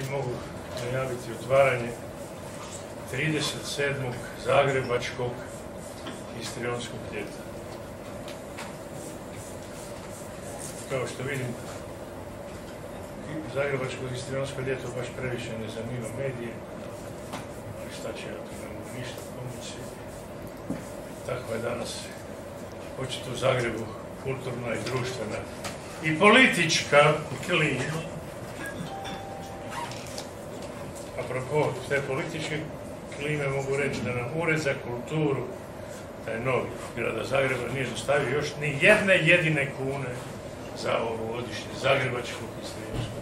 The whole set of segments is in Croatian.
i mogu najaviti otvaranje 37. Zagrebačkog histrionskog ljeta. Kao što vidim, Zagrebačko histrionsko ljeto baš previše ne zanima medije, ali šta će ja tu ne ništa pomoći. Takva je danas, očito u Zagrebu, kulturna i društvena i politička klima. Apropo te političke klime mogu reći da nam Ured za kulturu, taj novi grada Zagreba, nije dostavio još ni jedne jedine kune za ovogodišnje zagrebačko histrionsko.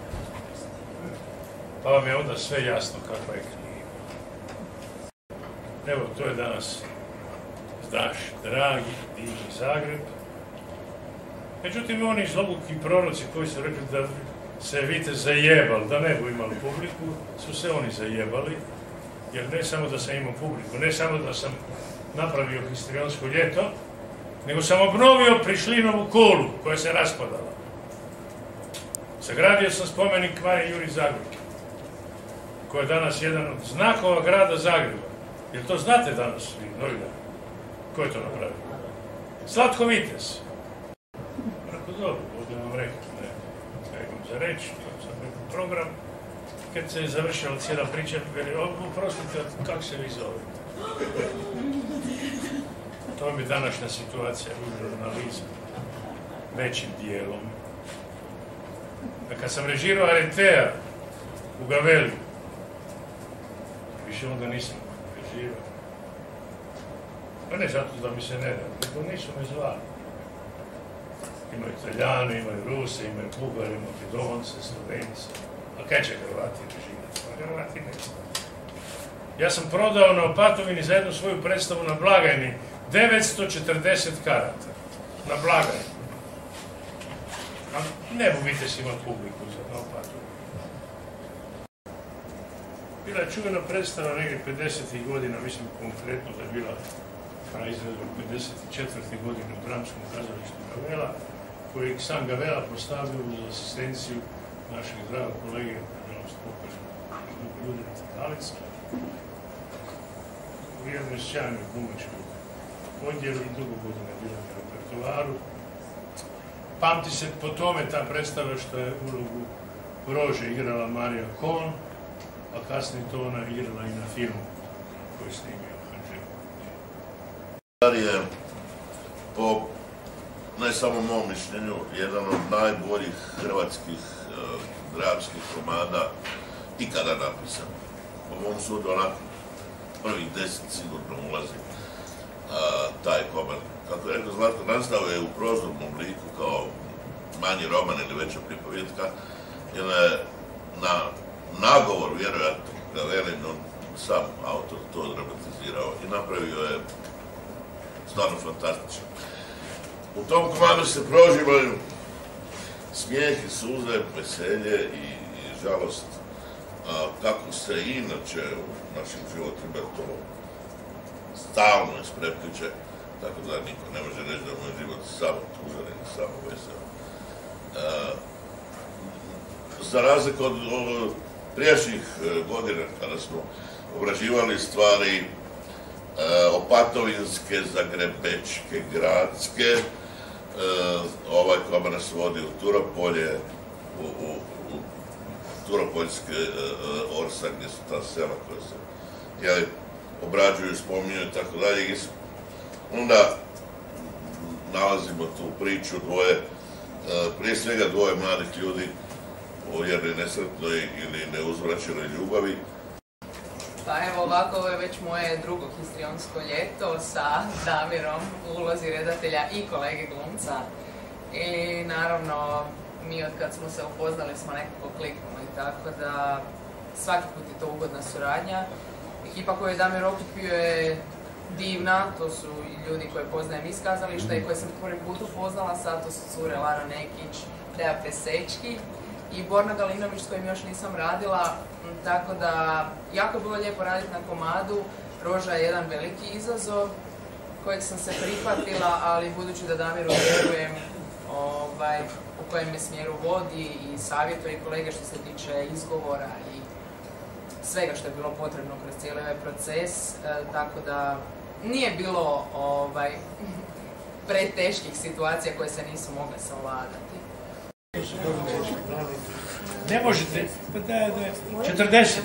Pa vam je onda sve jasno kakva je knjiga. Evo, to je danas naš dragi, divni Zagreb. Međutim, oni zlobuki proroci koji su rekli da se vidite zajebali, da ne bu imali publiku, su se oni zajebali. Jer ne samo da sam imao publiku, ne samo da sam napravio histrionsko ljeto, nego sam obnovio Prišlinovu kolu koja se raspadala. Sagradio sam spomenik Kvaje Juri Zagreb, koji je danas jedan od znakova grada Zagreba. Jer to znate danas, vi novinari? Ko je to napravio? Slatko Vites. Ako dobro, za reći, to sam rekao program. Kad se je završila cijela priča, veli, oprostite, kako se vi zovete? To bi današnja situacija u žurnalizmu. Većim dijelom. A kad sam režirao Aretea u Gaveli, više onda nisam režirao. Pa ne zato da mi se ne da, nego nisu me zvali. Imaju Italijani, imaju Ruse, imaju Bugari, Makedonce, Slovence. A kaj će Hrvati režirati? Pa Hrvati ne Ja sam prodao na Opatovini za jednu svoju predstavu na blagajni 940 karata. Na blagajni. A ne budite si imati publiku za na Opatovini. Bila je čuvena predstava negdje 50. godina, mislim konkretno da je bila na izvedu 54. godine u dramskom kazalištu Gavela, koji sam Gavela postavio uz asistenciju našeg dragog kolege, nažalost pokojnog Ljudina Talica, u jednoj sjajnoj glumačkoj odjelu i dugo godina bila na repertoaru. Pamti se po tome ta predstava što je ulogu Rože igrala Marija Kohn, a kasnije to ona igrala i na filmu koji snimio Hanžel. je po ne samo mom mišljenju, jedan od najboljih hrvatskih e, dramskih komada ikada napisan. Po mom sudu onako prvih deset sigurno ulazi a, taj komad. Kako je rekao Zlatko, nastao je u prozornom obliku kao manji roman ili veća pripovjetka, jer je na nagovor, vjerojatno, ga velim, on sam autor to dramatizirao i napravio je stvarno fantastično. U tom komadu se proživaju smijeh i suze, veselje i, žalost kako se inače u našim životima to stalno isprepliče, tako da niko ne može reći da moj život samo tužan i samo vesel. Za razliku od prijašnjih e, godina kada smo obraživali stvari e, opatovinske, zagrebečke, gradske, ovaj koma nas vodi u Turopolje, u, u, Turopoljske Orsa, gdje su ta sela koja se jeli, obrađuju, spominju i tako dalje. Onda nalazimo tu priču dvoje, prije svega dvoje mladih ljudi o jednoj nesretnoj ili neuzvraćenoj ljubavi. Pa evo ovako, ovo je već moje drugo histrionsko ljeto sa Damirom u ulozi redatelja i kolege glumca. I naravno, mi od kad smo se upoznali smo nekako kliknuli, tako da svaki put je to ugodna suradnja. Ekipa koju je Damir okupio je divna, to su ljudi koje poznajem iz kazališta i koje sam prvi put upoznala, sad to su cure Lara Nekić, Deja Pesečki i Borna Galinović s kojim još nisam radila, tako da jako bilo lijepo raditi na komadu. Roža je jedan veliki izazov kojeg sam se prihvatila, ali budući da Damiru vjerujem, ovaj, u kojem je smjeru vodi i savjetuje kolege što se tiče izgovora i svega što je bilo potrebno kroz cijeli ovaj proces, e, tako da nije bilo ovaj, preteških situacija koje se nisu mogle savladati. Не можете. Е да, е да. 40.